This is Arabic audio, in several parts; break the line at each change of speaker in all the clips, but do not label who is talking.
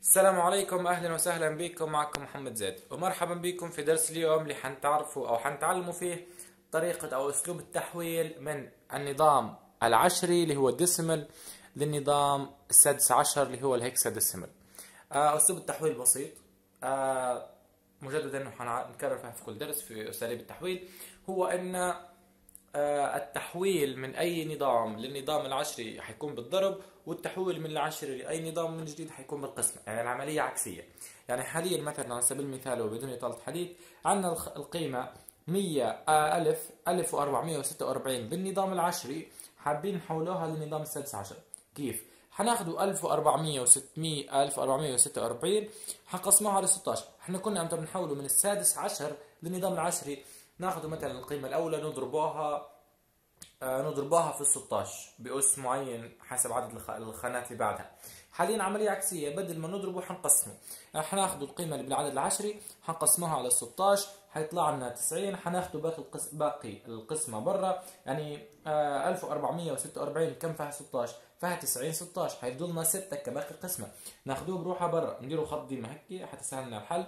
السلام عليكم أهلا وسهلا بكم. معكم محمد زيد. ومرحبا بكم في درس اليوم اللي حنتعرفوا أو حنتعلموا فيه طريقة أو أسلوب التحويل من النظام العشري اللي هو الديسيمل للنظام السادس عشر اللي هو الهكساديسيمل آه أسلوب التحويل بسيط. آه مجددا انه حنكرر فيها في كل درس في أساليب التحويل. هو أن التحويل من أي نظام للنظام العشري حيكون بالضرب والتحويل من العشري لأي نظام من جديد حيكون بالقسمه يعني العملية عكسية. يعني حاليا مثلا على سبيل المثال وبدون إطالة حديث عندنا القيمة 100 آه، ألف 1446 بالنظام العشري حابين نحولوها للنظام السادس عشر. كيف؟ حناخدوا 1400 و600 1446 حنقسموها على 16 إحنا كنا أمتى بنحوله من السادس عشر للنظام العشري؟ ناخذ مثلا القيمة الأولى نضربوها آه، نضربوها في ال 16 بأس معين حسب عدد الخانات اللي بعدها. حاليا عملية عكسية بدل ما نضربه حنقسمه. حناخذ القيمة اللي بالعدد العشري حنقسموها على 16 حيطلع لنا 90 حناخذ باقي القسم باقي القسمة برا. يعني 1446 آه، كم فيها 16 فيها 90 16 حيفضل لنا 6 كباقي القسمة. ناخذوه بروحها برا. نديروا خط ديما هيك حتسهل لنا الحل.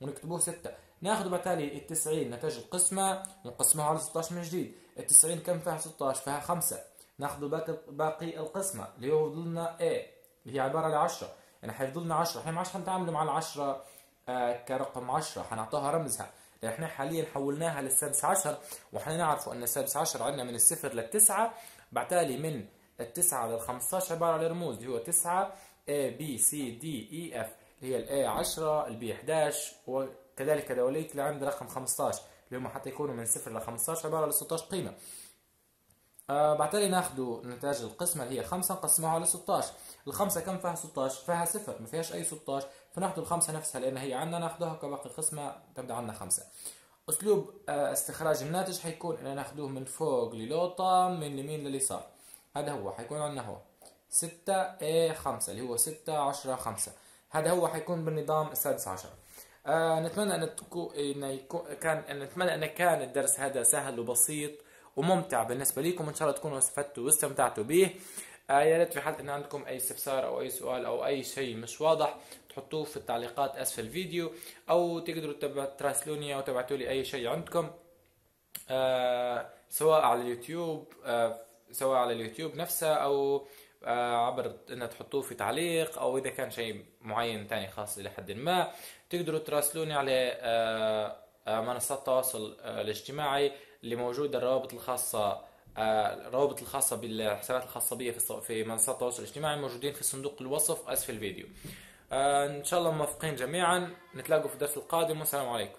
ونكتبوه 6 ناخذ بالتالي ال 90 نتاج القسمة ونقسمها على 16 من جديد. ال 90 كم فيها 16 فيها 5 ناخذ باقي باقي القسمة اللي هو لنا A اللي هي عبارة عن 10 يعني حيفضل لنا 10 إحنا ما عادش حنتعاملوا مع ال 10 آه كرقم 10 حنعطوها رمزها. لأن إحنا حاليا حولناها للسادس عشر نعرف إن السادس عشر عندنا من الصفر للتسعة. بالتالي من التسعة لل 15 عبارة عن رموز اللي هو 9 A B C D E F. اللي هي ال A 10 ال B 11 كذلك دولية اللي عند رقم 15 اللي هم حتى يكونوا من 0 ل 15 عبارة ل 16 قيمة. آه بعتالي ناخذوا نتاج القسمة اللي هي 5 نقسموها على 16 الخمسة كم فيها 16 فيها صفر ما فيهاش أي 16 فناخذ الخمسة نفسها لأن هي عندنا ناخذوها كباقي القسمة تبدأ عندنا 5 أسلوب آه استخراج الناتج حيكون إن ناخذوه من فوق للوطة من اليمين لليسار. هذا هو حيكون عندنا هو. 6 A 5 اللي هو 6 10 5 هذا هو حيكون بالنظام السادس عشر. آه نتمنى أن تكون يكون كان نتمنى أن كان الدرس هذا سهل وبسيط وممتع بالنسبة لكم ان شاء الله تكونوا استفدتوا واستمتعتوا به. آه يا ريت في حال ان عندكم أي استفسار أو أي سؤال أو أي شيء مش واضح تحطوه في التعليقات أسفل الفيديو أو تقدروا تراسلوني أو تبعتوا لي أي شيء عندكم. آه سواء على اليوتيوب آه سواء على اليوتيوب نفسه أو عبر ان تحطوه في تعليق أو إذا كان شيء معين تاني خاص إلى حد ما تقدروا تراسلوني على آه، آه، منصات التواصل الاجتماعي اللي موجودة الروابط الخاصة الروابط الخاصة بالحسابات الخاصة بي في منصات التواصل الاجتماعي موجودين في صندوق الوصف أسفل الفيديو. إن شاء الله موفقين جميعا. نتلاقوا في الدرس القادم. والسلام عليكم.